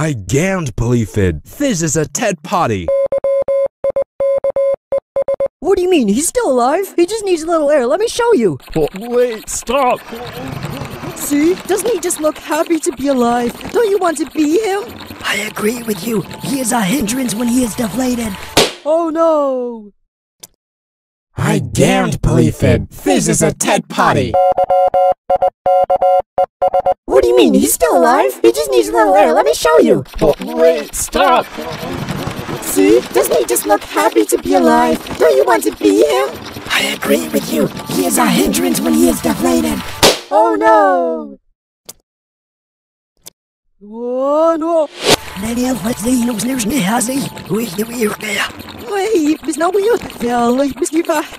I can't believe it. This is a Ted potty. What do you mean? He's still alive? He just needs a little air. Let me show you. Wait, stop! See? Doesn't he just look happy to be alive? Don't you want to be him? I agree with you. He is a hindrance when he is deflated. Oh no! I can't believe it. This is a Ted potty. What do you mean? He's still alive? He just needs a little air. Let me show you. Wait, stop! See? Doesn't he just look happy to be alive? Don't you want to be him? I agree with you. He is a hindrance when he is deflated. Oh no! Oh no! Daniel, wat zie je nog sneeuw sneeuwhazie? Hoe is je weer weer? Wait, bis nou weer. Wel, ik mis nu vaak,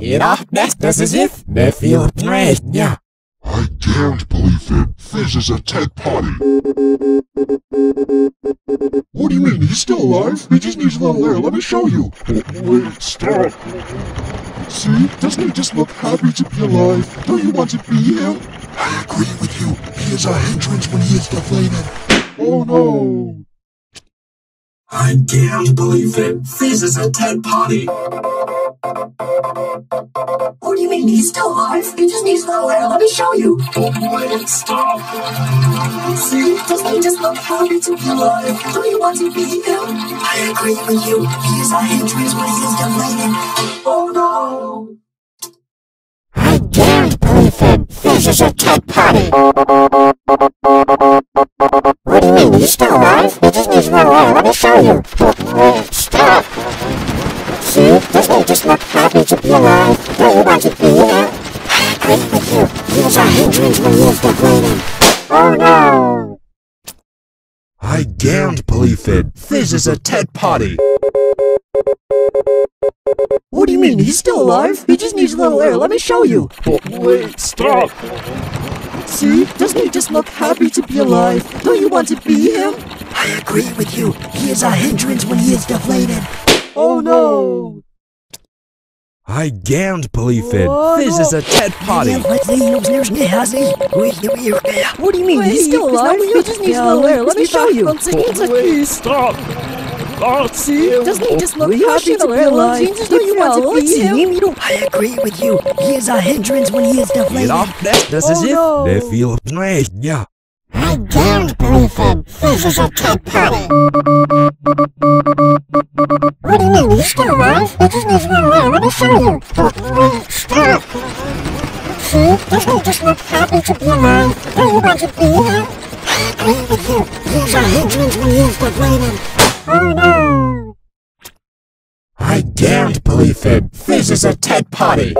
is niet zo thuis. Wat stil! Hoe je was je wel, hè? Wel zien ze niet veel. Ik zie niet meer. Hier af, das is it. De viel nee, ja. I can't believe it. This is a Ted potty. What do you mean? He's still alive? He just needs a little air. Let me show you. Wait, stop. See? Doesn't he just look happy to be alive? Don't you want to be him? I agree with you. He is a hindrance when he is deflated. Oh no! I can't believe it. This is a Ted potty. What you mean? He's still alive? He just needs air. Let me show you. Don't Wait, stop. See? Doesn't he just look happy to be alive? Don't you want to be him? I agree with you. He is a hindrance when he is deflated. Oh no! I can't believe it. This is a Ted potty. See? Doesn't he just look happy to be alive? Don't you want to be him? I agree with you. He is a hindrance when he is deflated. Oh no! I can't believe it. This is a Ted potty. What do you mean? He's still alive? He just needs a little air. Let me show you. But Wait, stop! See? Doesn't he just look happy to be alive? Don't you want to be him? I agree with you. He is a hindrance when he is deflated. Oh no! I can't believe it. This is a Ted potty. Daniel, wat zie je nog sneeuw sneeuwhazie? Hoe is je weer weer? What do you mean? He's still alive? He just needs a little air. Let me show you. Wait, stop! Wat stil! Doesn't he just look happy to be alive? Don't you want to be him? I agree with you. He is a hindrance when he is Hier deflated. af, das is Oh, it. no. De viel nee, ja. I can't believe it. This is a Ted potty. What do you mean? He's still alive? He just needs little air. Let me show you. Wait, stop. See? Doesn't he just look happy to be alive? Don't you want to be him? I agree with you. He is a hindrance when he is deflated. Oh no! I can't believe it. This is a Ted potty.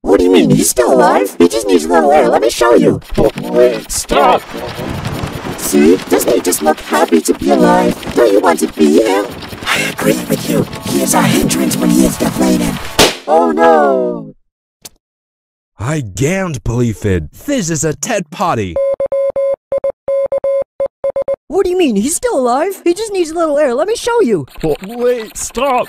What do you mean? He's still alive? He needs a little air. Let me show you. Wait, stop! See? Doesn't he just look happy to be alive? Don't you want to be him? I agree with you. He is a hindrance when he is deflated. Oh no! I can't believe it. This is a Ted potty. What do you mean? He's still alive? He just needs a little air. Let me show you. Wait, stop!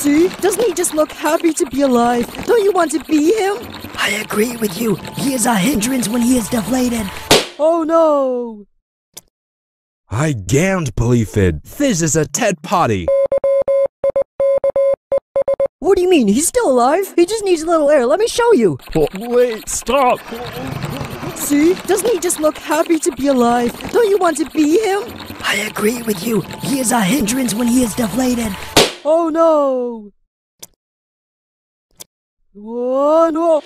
See? Doesn't he just look happy to be alive? Don't you want to be him? I agree with you. He is a hindrance when he is deflated. Oh no! I can't believe it. This is a Ted potty. What do you mean? He's still alive? He just needs a little air. Let me show you. Oh, wait, stop! See? Doesn't he just look happy to be alive? Don't you want to be him? I agree with you. He is a hindrance when he is deflated. Oh no! Oh no!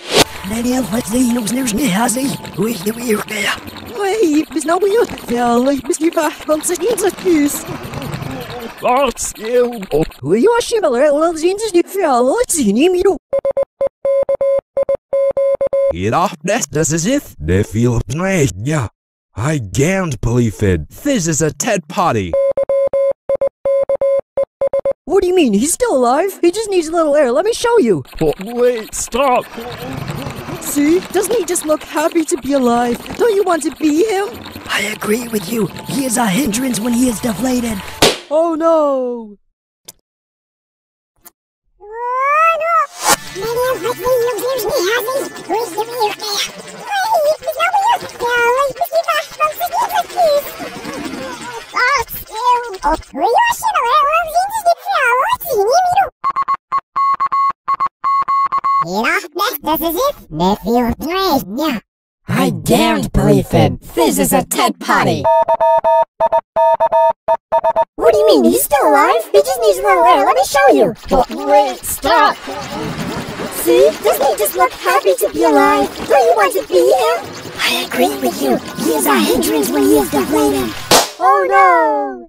Daniel, wat zie je nog sneeuw sneeuwhazie? Hoe is je weer weer? Wait, bis nou weer. Wel, ik mis nu vaak, want ze is niet zo thuis. Wat stil! Hoe je was je wel, hè? Wel zien ze niet veel. Ik zie niet meer. Idag das is it. Feel play. Yeah. I can't believe it. This is a Ted Potty. What do you mean? He's still alive? He just needs a little air. Let me show you. Oh, wait, stop. See? Doesn't he just look happy to be alive? Don't you want to be him? I agree with you. He is a hindrance when he is deflated. Oh no! I daren't believe it. This is a Ted Potty. What do you mean? He's still alive? He just needs a little air. Let me show you. Wait, stop. See? Doesn't he just look happy to be alive? Don't you want to be him? I agree with you. He is a hindrance when he is deflated. Oh no!